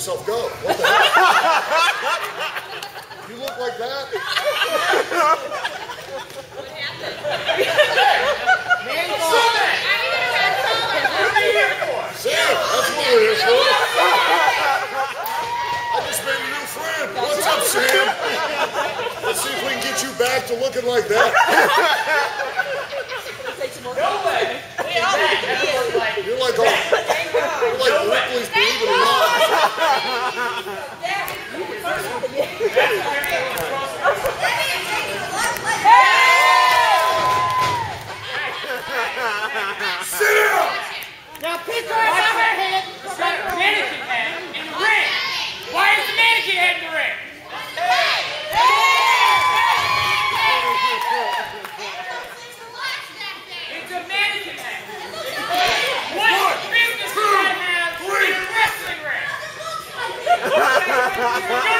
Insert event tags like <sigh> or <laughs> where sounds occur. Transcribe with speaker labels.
Speaker 1: Sam, you let yourself go. What the heck? you look like that? Sam, that's what we're here for. I just made a new friend. What's up, Sam? Let's see if we can get you back to looking like that.
Speaker 2: No <laughs> way.
Speaker 1: You're like a, you're
Speaker 3: Now pick her up her head.
Speaker 2: It's got a mannequin head in the ring. Why is the mannequin head in the ring? It's a mannequin head. What business do I have in a wrestling ring? <laughs>